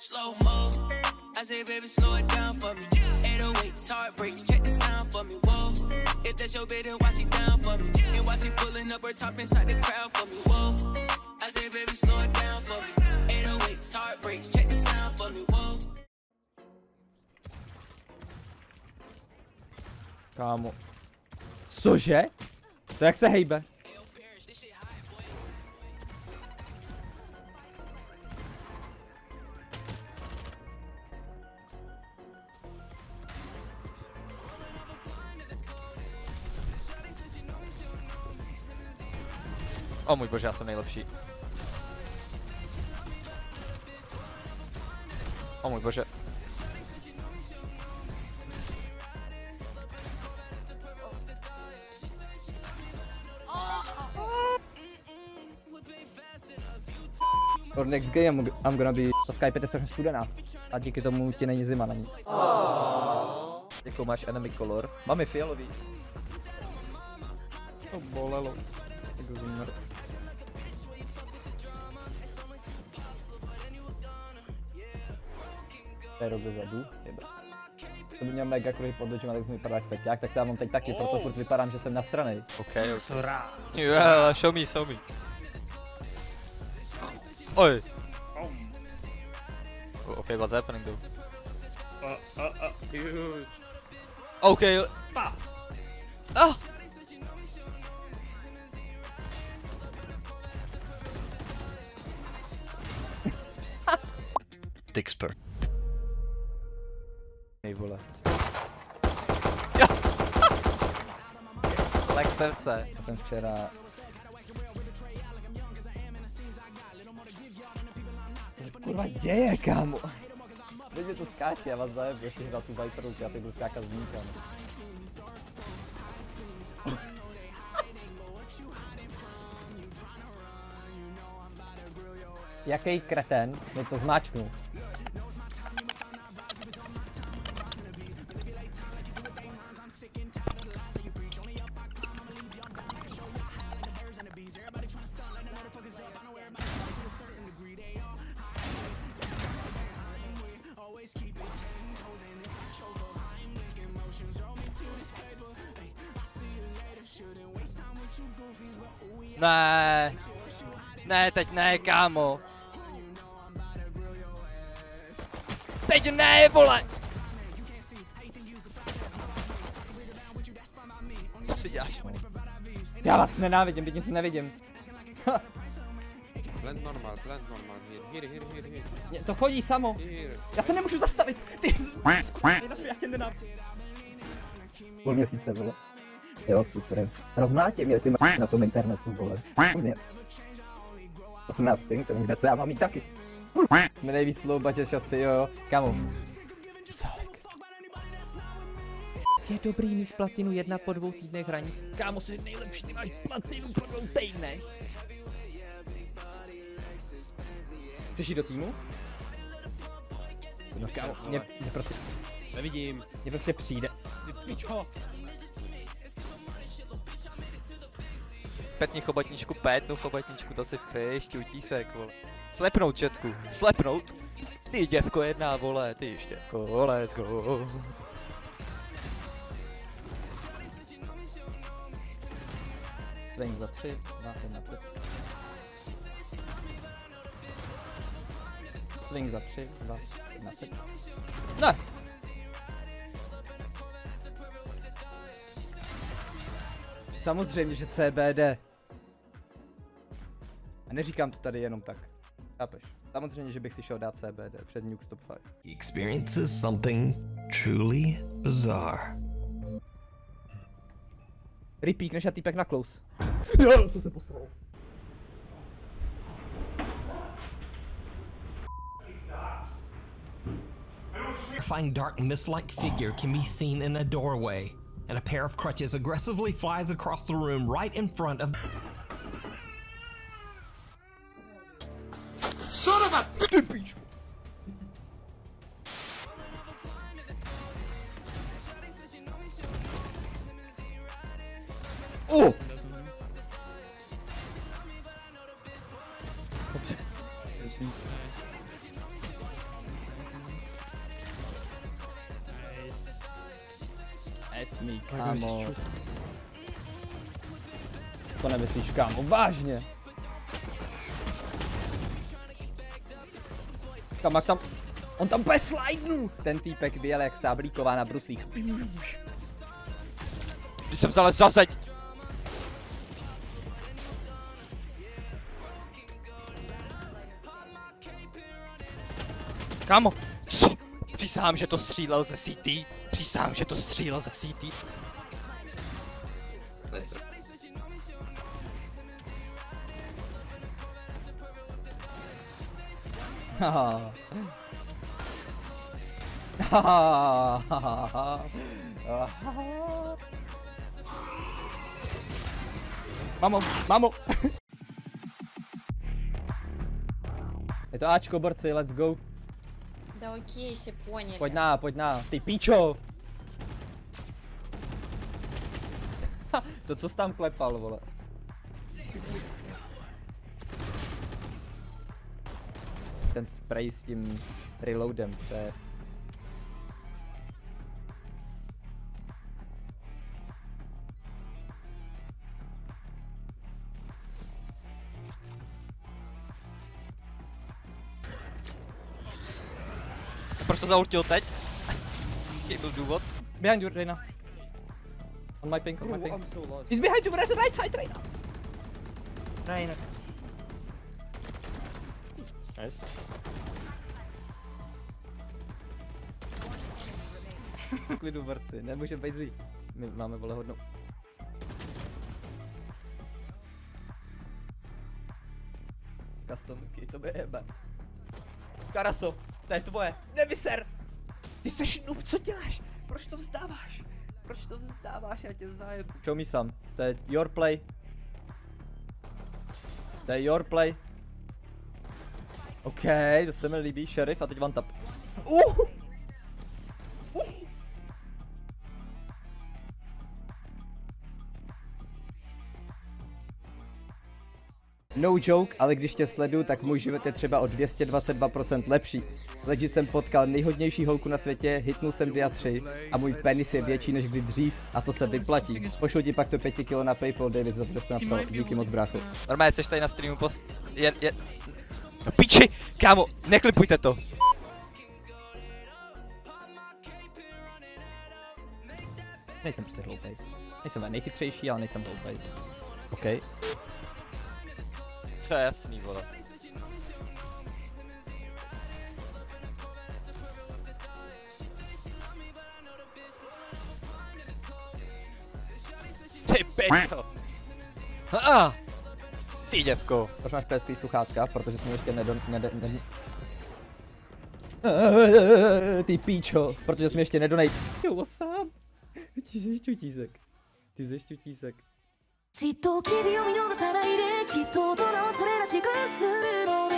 slow mo. I say, baby, slow it down for me. 808s, heartbreaks, check the sound for me. Whoa, if that's your bid, then why she down for me? And why she pulling up her top inside the crowd for me? Whoa, I say, baby, slow it down for me. 808s, heartbreaks, check the sound for me. Whoa. Kámo. Cože? To jak se hejbe? O můj bože, já jsem nejlepší. O můj bože. For next game I'm, I'm gonna be, ta Skype je strašně studená. A díky tomu ti není zima na ní. Jakou máš enemy color? Máme fialový. To bolelo. To rok dozadu, jebe. To by měl mega kruhy pod očima, tak jsem vypadal jak feťák, tak to já mám teď taky, proto furt vypadám, že jsem nasranej. OK, ok. Yeah, show me, show me. Oj. Oh, okay, what's happening though? Uh, uh, uh, huge. Okay. Ah. Dixper. Nej vole. Yes! Lek jsem se. Já jsem včera... Kurva děje, kámo? Teď mě to skáče, já vás zajebu, ještě na tu Viperovku, já teď budu skákat z ní, kámo. Jaký kreten mi to zmáčknul? Ne. Ne, teď ne, kámo. Teď ne, vole. Co si děláš? Já vás nenávidím, teď nic nevidím. Blend normal, blend normal. Here, here, here, here, Mě to chodí samo. here. Já se nemůžu zastavit. Ty já tě nenávidím. Půl měsíce, vole. Jo, super. Rozmlátě mě ty na tom internetu, vole. Mě. 18 ping, to kde to já mám mít taky. Jsme nejvíc low budget šasy, jo, jo. Kamo. Psálek. Je dobrý mít platinu jedna po dvou týdnech hraní. Kámo, jsi nejlepší, ty máš platinu po dvou týdnech. Chceš jít do týmu? No kámo, mě, mě prostě, Nevidím. mě prostě přijde. Pičo. Petni chobotničku, pétnu chobotničku, to si ti utísek, vole. Slepnout četku, slepnout. Ty děvko jedna, vole, ty štěvko, let's go. Swing za tři, dva, jedna, pět. Swing za tři, dva, jedna, pět. Ne! Samozřejmě, že CBD. A neříkám to tady jenom tak. Chápeš? Samozřejmě, že bych si šel dát CBD před Nuke Stop 5. He experiences something truly bizarre. Repeat, a týpek na close. Jo, co se postaral. terrifying dark mist-like figure can be seen in a doorway, and a pair of crutches aggressively flies across the room right in front of kurva, ty píču. Oh! Nice. Kámo. To nemyslíš, kámo, vážně. Jak tam, on tam bez slidenu. Ten týpek vyjel jak sáblíková na bruslích. Když jsem zalez za zeď. Kámo, co? Přísahám, že to střílel ze CT. Přísahám, že to střílel ze CT. Mamo, mamo. Je to Ačko, borci, let's go. Да окей, все поняли. Pojď na, pojď na. Ty píčo. to, co jsi tam klepal, vole. Ten spray s tím reloadem, to je... Proč to zaultil teď? Jaký byl důvod? Behind you, Reina. On my ping, on my ping. He's behind you, right, right side, Reina. Reina. Nice. Klidu, borci, nemůže být zlý. My máme vole hodnou. Customky, to by jebe. Karaso, to je tvoje, nevyser! Ty jsi noob, co děláš? Proč to vzdáváš? Proč to vzdáváš, já tě zájem. Show me some, to je your play. To je your play. OK, to se mi líbí, šerif, a teď one tap. Uh! Uh! No joke, ale když tě sleduju, tak můj život je třeba o 222% lepší. Leží jsem potkal nejhodnější holku na světě, hitnul jsem 2 a 3 a můj penis je větší než kdy dřív a to se vyplatí. Pošlu ti pak to 5 kilo na Paypal, David, za to, že jsi napsal. Díky moc, brácho. Normálně seš tady na streamu post... Je, je... Piči! Kámo, neklipujte to! Nejsem prostě hloupej. Nejsem nejchytřejší, ale nejsem hloupej. OK. Co je jasný, vole. Ty peťo! Ah! Ty děvko. Proč máš PSP sluchátka? Protože jsme ještě nedon... Nede, ne, ty píčo, protože jsme ještě nedonej... Jo, sám. Ty jsi čutísek. Ty jsi čutísek. じっと君を見逃さないできっと大人はそれらしくするの